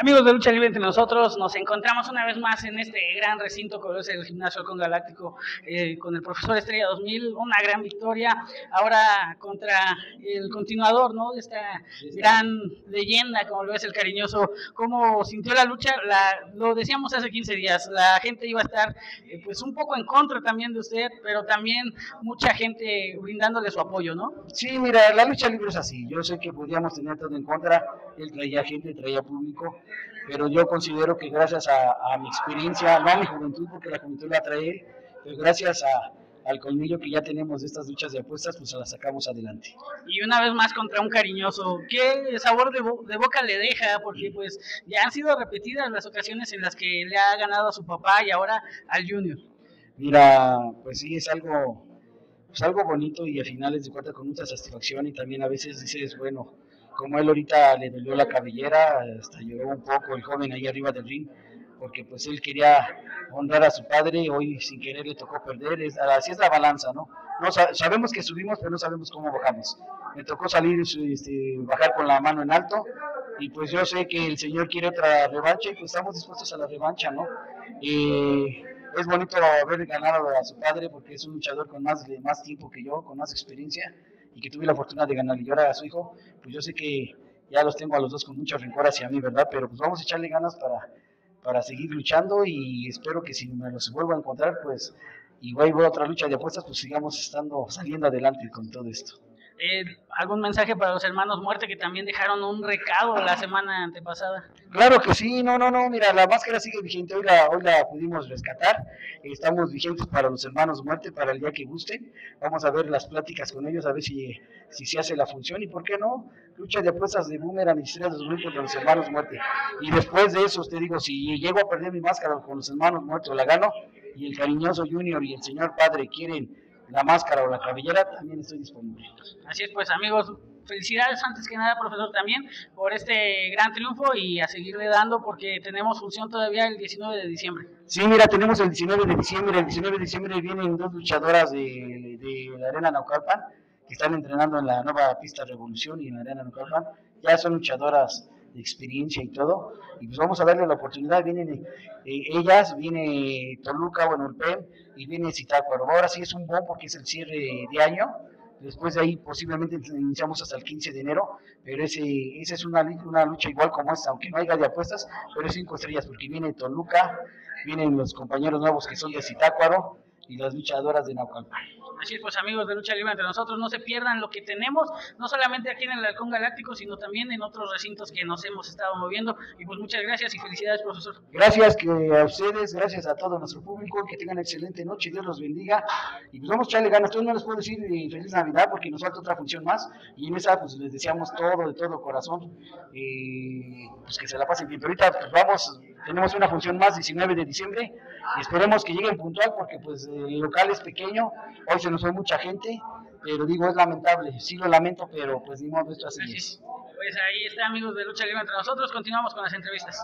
Amigos de Lucha Libre entre nosotros, nos encontramos una vez más en este gran recinto que es el Gimnasio con Galáctico eh, con el profesor Estrella 2000, una gran victoria, ahora contra el continuador ¿no? de esta gran leyenda como lo es el cariñoso, cómo sintió la lucha, la, lo decíamos hace 15 días, la gente iba a estar eh, pues un poco en contra también de usted, pero también mucha gente brindándole su apoyo, ¿no? Sí, mira, la lucha libre es así, yo sé que podríamos tener todo en contra, él traía gente, traía público, pero yo considero que gracias a, mi experiencia, no a mi juventud, porque la juventud la trae, pero gracias al colmillo que ya tenemos de estas luchas de apuestas, pues la sacamos adelante. Y una vez más contra un cariñoso, ¿qué sabor de, de, boca le deja? Porque pues ya han sido repetidas las ocasiones en las que le ha ganado a su papá y ahora al Junior. Mira, pues sí, es algo, pues algo bonito y al final es de cuenta con mucha satisfacción y también a veces dices, bueno, como él ahorita le dolió la cabellera, hasta lloró un poco el joven ahí arriba del ring, porque pues él quería honrar a su padre, hoy sin querer le tocó perder, así es la balanza, ¿no? no sabemos que subimos, pero no sabemos cómo bajamos. Me tocó salir, este, bajar con la mano en alto, y pues yo sé que el Señor quiere otra revancha, y pues estamos dispuestos a la revancha, ¿no? es bonito haber ganado a su padre, porque es un luchador con más, más tiempo que yo, con más experiencia, y que tuve la fortuna de ahora a su hijo, pues yo sé que ya los tengo a los dos con mucho rencor hacia mí, ¿verdad? Pero pues vamos a echarle ganas para, para seguir luchando y espero que si me los vuelvo a encontrar, pues igual voy a otra lucha de apuestas, pues sigamos estando, saliendo adelante con todo esto. Eh, ¿Algún mensaje para los hermanos Muerte que también dejaron un recado la semana antepasada? Claro que sí, no, no, no, mira, la máscara sigue vigente, hoy la, hoy la pudimos rescatar, estamos vigentes para los hermanos Muerte para el día que gusten, vamos a ver las pláticas con ellos, a ver si, si se hace la función y por qué no, lucha de apuestas de Boomerang y Estrellas de los contra los hermanos Muerte. Y después de eso, te digo, si llego a perder mi máscara con los hermanos Muerte o la gano, y el cariñoso Junior y el señor Padre quieren la máscara o la cabellera, también estoy disponible. Así es, pues amigos, felicidades antes que nada, profesor, también por este gran triunfo y a seguirle dando porque tenemos función todavía el 19 de diciembre. Sí, mira, tenemos el 19 de diciembre. El 19 de diciembre vienen dos luchadoras de, de la Arena Naucalpan que están entrenando en la nueva pista Revolución y en la Arena Naucalpan. Ya son luchadoras experiencia y todo. Y pues vamos a darle la oportunidad. Vienen eh, ellas, viene Toluca, bueno, el PEM y viene Zitácuaro. Ahora sí es un buen porque es el cierre de año. Después de ahí posiblemente iniciamos hasta el 15 de enero, pero ese, esa es una, una lucha igual como esta, aunque no haya de apuestas, pero es cinco estrellas porque viene Toluca, vienen los compañeros nuevos que son de Zitácuaro y las luchadoras de Naucalpan. Así es, pues amigos de Lucha Libre entre nosotros, no se pierdan lo que tenemos, no solamente aquí en el Halcón Galáctico, sino también en otros recintos que nos hemos estado moviendo. Y pues muchas gracias y felicidades, profesor. Gracias que a ustedes, gracias a todo nuestro público, que tengan excelente noche, Dios los bendiga. Y pues vamos a echarle ganas. Yo no les puedo decir eh, feliz Navidad porque nos falta otra función más. Y en esa pues les deseamos todo, de todo corazón, eh, pues que se la pasen bien. Pero ahorita pues vamos, tenemos una función más, 19 de diciembre, y esperemos que lleguen puntual porque pues el local es pequeño. Hoy se nos fue mucha gente, pero digo, es lamentable, sí lo lamento, pero pues ni modo, esto así es. Pues ahí está, amigos de Lucha Libre entre nosotros, continuamos con las entrevistas.